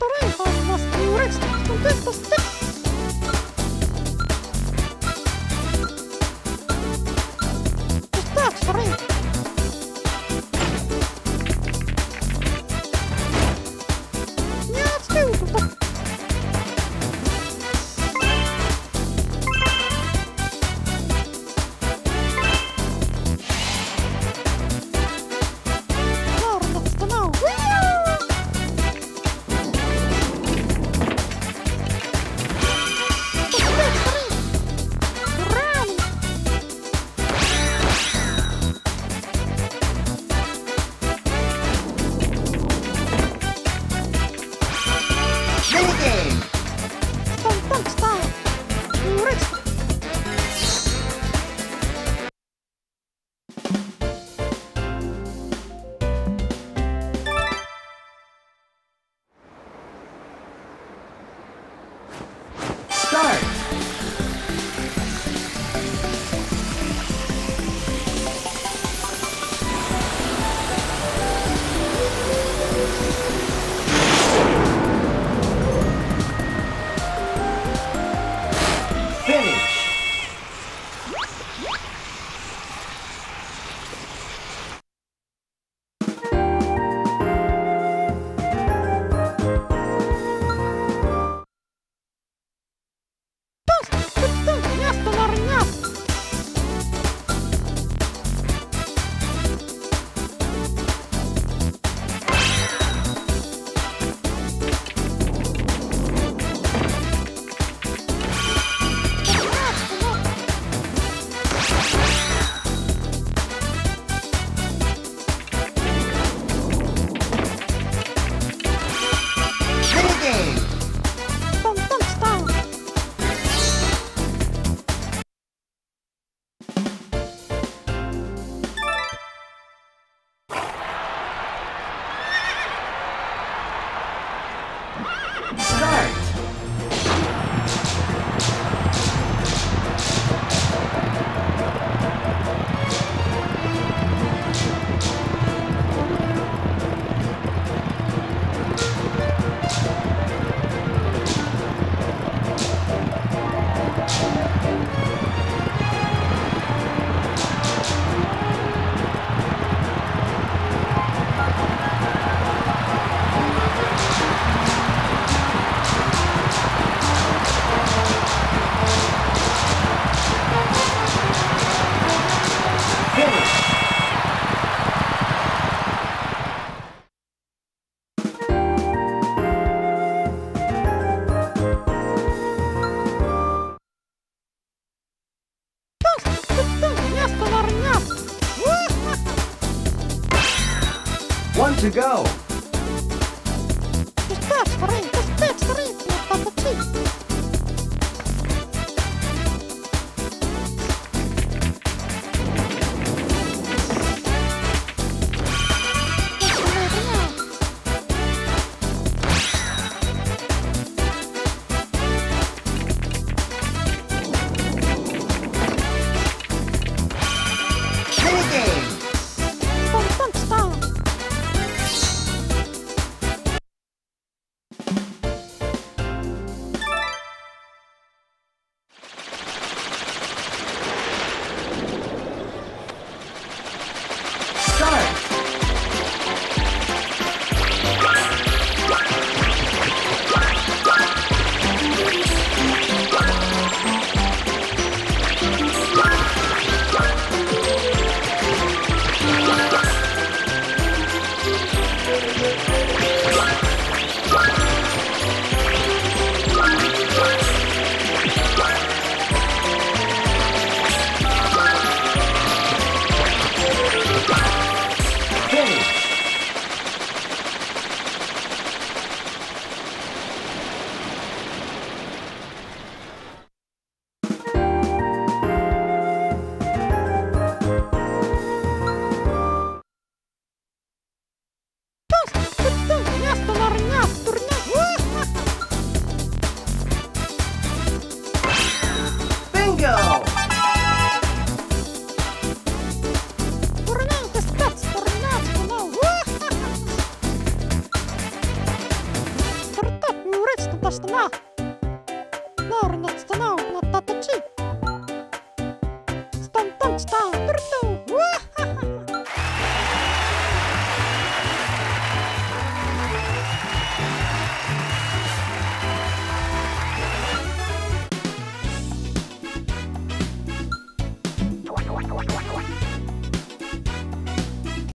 i must tiburones contentos to go. Música